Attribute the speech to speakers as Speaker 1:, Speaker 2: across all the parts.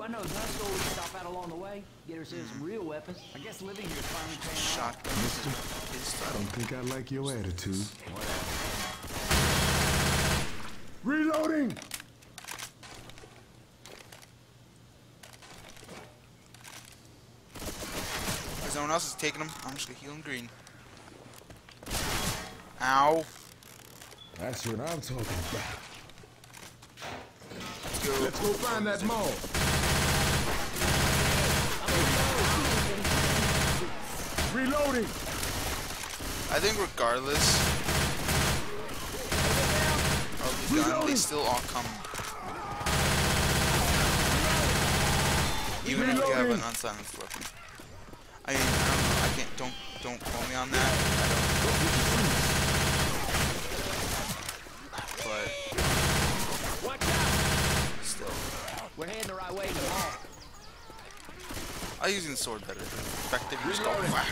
Speaker 1: Ooh, I know a gun store we stop out along the way. Get ourselves some real weapons. I guess living here is finally paying off.
Speaker 2: Shotgun.
Speaker 3: Mister, I don't think I like your attitude.
Speaker 1: Whatever.
Speaker 3: Reloading!
Speaker 2: If no one else is taking them, I'm just gonna heal him green. Ow.
Speaker 3: That's what I'm talking about.
Speaker 2: Let's go.
Speaker 3: Let's go find that mall. Reloading!
Speaker 2: I think regardless of the gun, they still all come. Even if you have an unsilenced weapon. I mean, I don't know. I can't. Don't don't quote me on that. I don't. But still,
Speaker 1: We're heading the right way to the mall.
Speaker 2: I the sword better. Effective. You just go whack,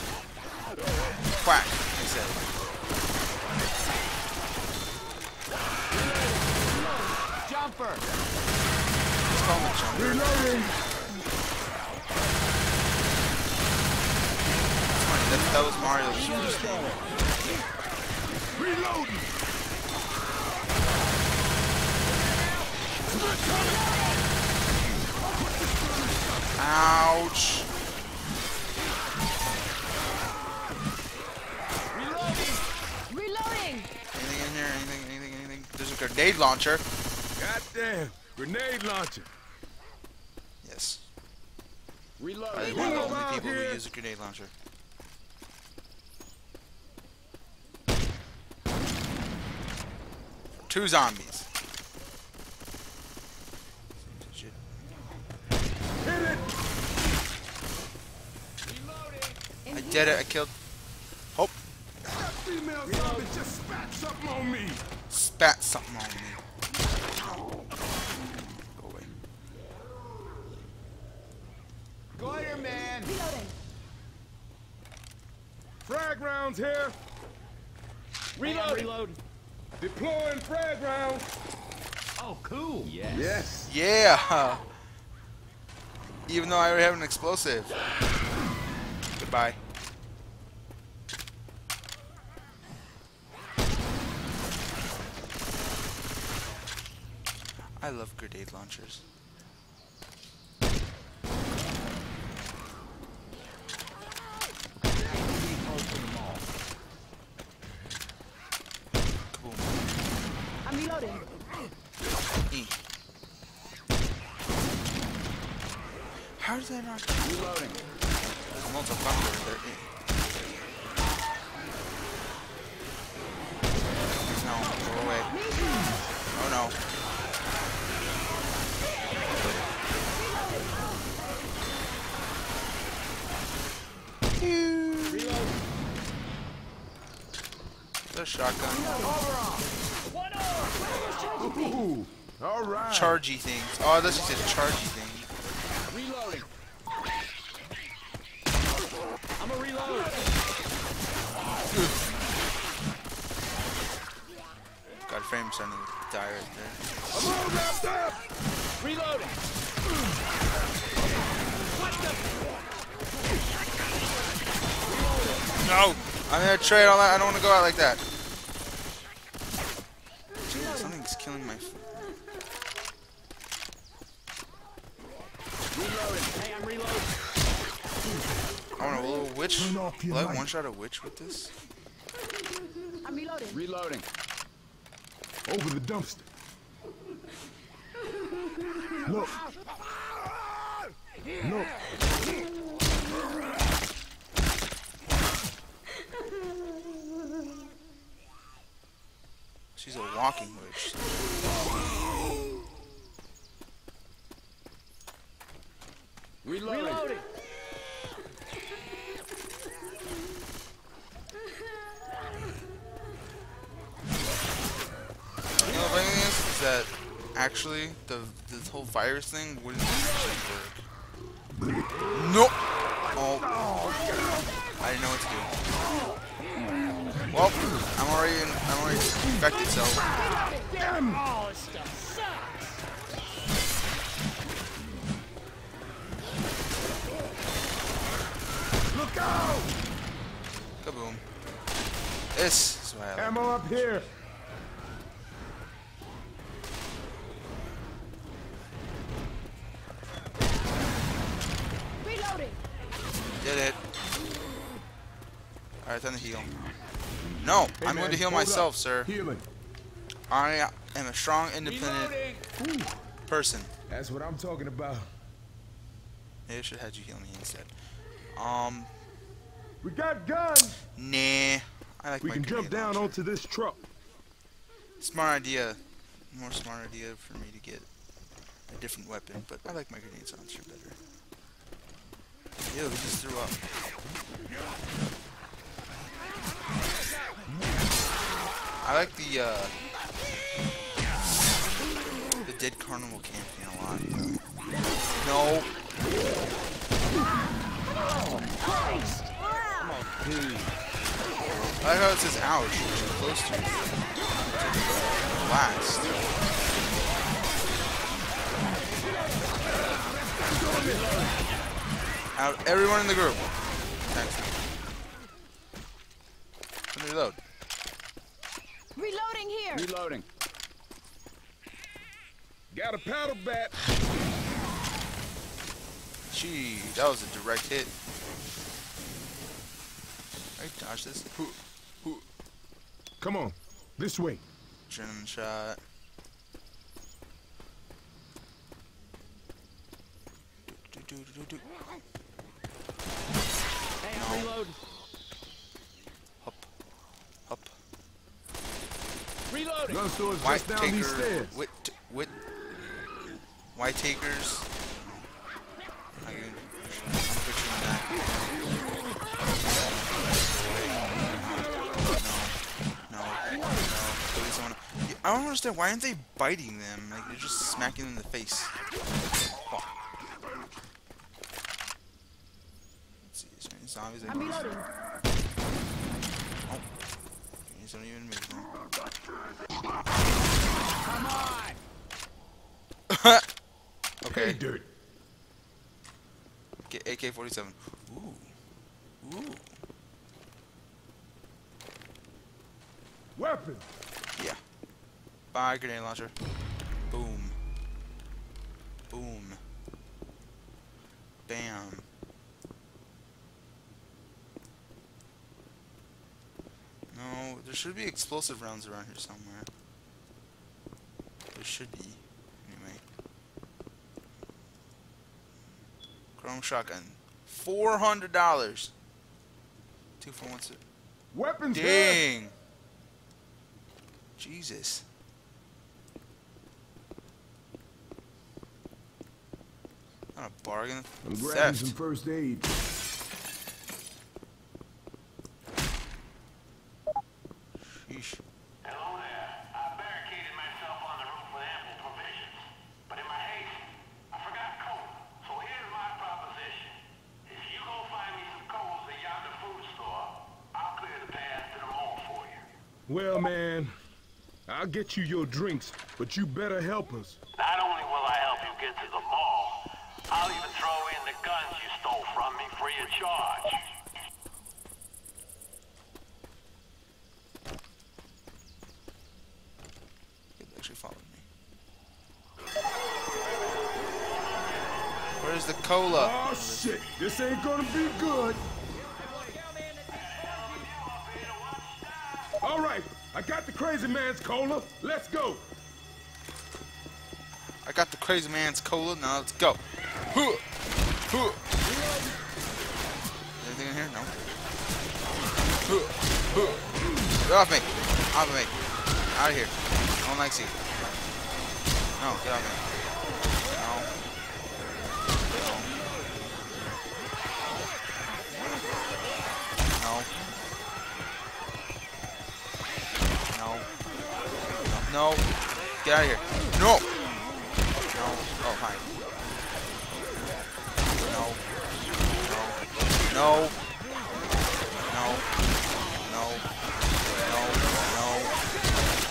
Speaker 2: whack. I said.
Speaker 1: Jumper!
Speaker 2: Just call him jumper.
Speaker 3: Reloading!
Speaker 2: That, that was Mario.
Speaker 3: Reloading!
Speaker 2: Ouch.
Speaker 4: Reloading! Reloading.
Speaker 2: Anything in here? Anything? Anything? Anything? There's a grenade launcher.
Speaker 3: Goddamn! Grenade launcher!
Speaker 2: Yes.
Speaker 1: Reloading.
Speaker 2: think one of the only people
Speaker 3: here.
Speaker 2: who use a grenade launcher. Two zombies. Shit.
Speaker 3: Hit it!
Speaker 2: I did it. I killed. Hope.
Speaker 3: That female zombie just spat something on me!
Speaker 2: Spat something on me. Go away.
Speaker 1: Go here, man!
Speaker 4: Reloading!
Speaker 3: Frag rounds here!
Speaker 1: Reload! Reload!
Speaker 3: Deploying frag rounds!
Speaker 1: Oh, cool! Yes.
Speaker 3: Yes!
Speaker 2: Yeah. Even though I already have an explosive. Goodbye. I love grenade launchers.
Speaker 4: I'm reloading.
Speaker 2: E. How does that not?
Speaker 1: Reloading.
Speaker 2: There's a multi-bunker there. Shotgun.
Speaker 3: Ooh! Alright!
Speaker 2: Chargy things. Oh, this is a chargy thing.
Speaker 1: Reloading. I'm a reload.
Speaker 2: God, frame starting to die right there.
Speaker 3: I'm all wrapped up!
Speaker 1: Reloading.
Speaker 2: No! I'm gonna trade all that. I don't want to go out like that. Something's killing my. f-
Speaker 1: Reloading. Hey, I'm reloading.
Speaker 2: I want a little witch.
Speaker 3: Turn
Speaker 2: Will I
Speaker 3: light.
Speaker 2: one shot a witch with this?
Speaker 4: I'm reloading.
Speaker 1: Reloading.
Speaker 3: Over the dumpster. Look. Look.
Speaker 2: She's a walking witch. actually, the this whole virus thing wouldn't actually work. Nope. Oh, I didn't know what to do. Well, I'm already in, I'm already infected, so.
Speaker 1: Look out! Kaboom.
Speaker 2: This is what I like.
Speaker 3: Ammo up here.
Speaker 2: Did it. Alright, to heal. No,
Speaker 3: Hey,
Speaker 2: I'm
Speaker 3: man,
Speaker 2: going to heal myself,
Speaker 3: up.
Speaker 2: sir.
Speaker 3: Healing.
Speaker 2: I am a strong, independent person.
Speaker 3: That's what I'm talking about.
Speaker 2: Maybe I should have had you heal me instead. Um,
Speaker 3: We got guns.
Speaker 2: nah. I like
Speaker 3: We
Speaker 2: my
Speaker 3: can jump down
Speaker 2: launcher.
Speaker 3: onto this truck.
Speaker 2: Smart idea. More smart idea for me to get a different weapon, but I like my grenade launcher better. Ew, he just threw up. I like the, uh, the Dark Carnival campaign a lot. No. I like how it says ouch, which is close to blast. Out everyone in the group. Thanks. Let me reload.
Speaker 4: Reloading here.
Speaker 1: Reloading.
Speaker 3: Got a paddle bat.
Speaker 2: Gee, that was a direct hit. I dodge this. Hoo, hoo.
Speaker 3: Come on, this way.
Speaker 2: Adrenaline shot. Do, do, do, do, do, do.
Speaker 1: Hey, I'm reloading.
Speaker 2: Up, up.
Speaker 1: Reloading.
Speaker 3: Gun store's
Speaker 2: White
Speaker 3: just down
Speaker 2: taker.
Speaker 3: these stairs.
Speaker 2: Wit, wit. Whitaker's. I can, I'm picturing that. No, no, no. Please, someone. I don't understand. Why aren't they biting them? Like they're just smacking them in the face. Fuck. Let's see. Is there any zombies? I
Speaker 4: I'm
Speaker 2: can-
Speaker 4: reloading.
Speaker 2: These don't oh. even move.
Speaker 3: Hey,
Speaker 2: okay.
Speaker 3: dirt.
Speaker 2: Get AK-47. Ooh. Ooh.
Speaker 3: Weapon.
Speaker 2: Yeah. Bye, grenade launcher. Boom. Boom. Bam. No, there should be explosive rounds around here somewhere. There should be. Anyway. Chrome shotgun. Four hundred dollars. Two for one. six.
Speaker 3: Weapons here.
Speaker 2: Dang. Jesus. Not a bargain.
Speaker 3: I'm grabbing some first aid. Well, man, I'll get you your drinks, but you better help us.
Speaker 5: Not only will I help you get to the mall, I'll even throw in the guns you stole from me free of charge.
Speaker 2: It actually followed me. Where's the cola?
Speaker 3: Oh shit, this ain't gonna be good. I got the crazy man's cola. Let's go.
Speaker 2: I got the crazy man's cola. Now let's go. Huh. Huh. Anything in here? No. Huh. Huh. Get off me. Off of me. Out of here. No one likes you. No, get off me. No. Get out of here. No. No. Oh, hi. No. No. No. No. No. No. No.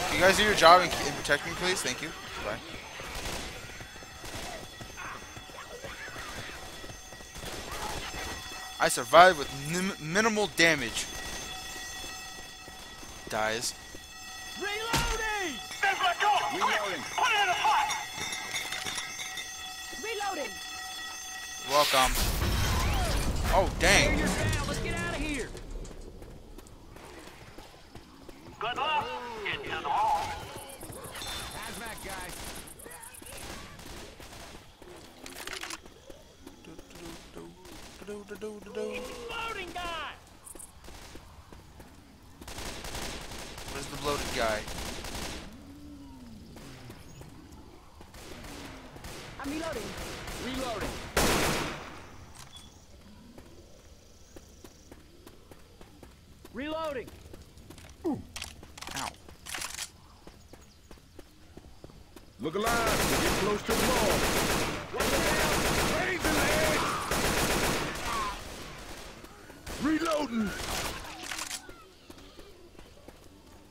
Speaker 2: Can you guys do your job and, and protect me, please? Thank you. Bye. I survived with nim- minimal damage. Dies.
Speaker 3: Reloading!
Speaker 5: There's my cola!
Speaker 3: Reloading.
Speaker 5: Put it in the fire!
Speaker 4: Reloading.
Speaker 2: Welcome. Oh, dang.
Speaker 1: You're down. Let's get out of here.
Speaker 5: Good luck getting to the mall.
Speaker 1: Hazmat guy.
Speaker 5: Loading guy!
Speaker 2: Where's the bloated guy?
Speaker 4: I'm reloading.
Speaker 1: Reloading. Reloading.
Speaker 2: Ow.
Speaker 3: Look alive. We're close to the mall. Raise the leg. Reloading.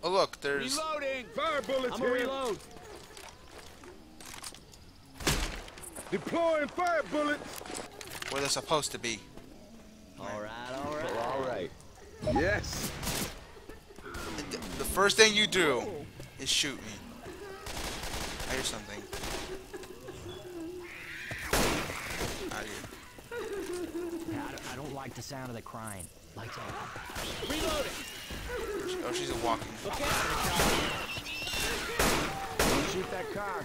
Speaker 2: Oh, look, there's.
Speaker 1: Reloading.
Speaker 3: Fire bullets
Speaker 1: I'm gonna
Speaker 3: here.
Speaker 1: reload.
Speaker 3: Deploying fire bullets.
Speaker 2: where they're supposed to be.
Speaker 1: All right, all right.
Speaker 3: All right. Yes.
Speaker 2: The first thing you do is shoot me. I hear something.
Speaker 1: I don't, I don't like the sound of the crying. Lights out.
Speaker 2: Oh, she's a walking.
Speaker 3: Don't shoot that car.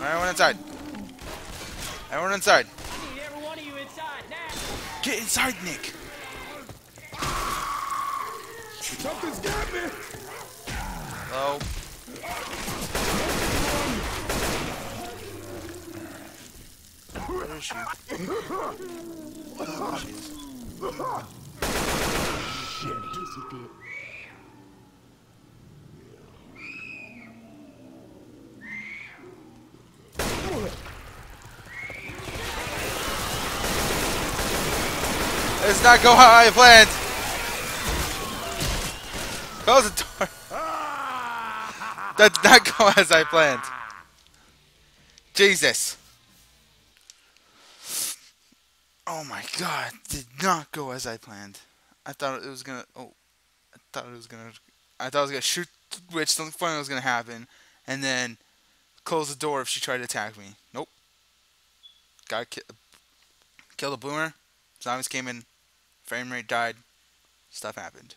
Speaker 2: Everyone inside. Everyone inside.
Speaker 1: Every inside.
Speaker 2: Get inside, Nick.
Speaker 3: Something's got me.
Speaker 2: Hello. Where is she? Oh, there she Let's not go how I planned. Close the door. That did not go as I planned. Jesus. Oh my god, did not go as I planned. I thought it was gonna. Oh, I thought it was gonna. I thought I was gonna shoot the witch. Something funny was gonna happen, and then close the door if she tried to attack me. Nope. Got ki- killed a boomer. Zombies came in. Frame rate died. Stuff happened.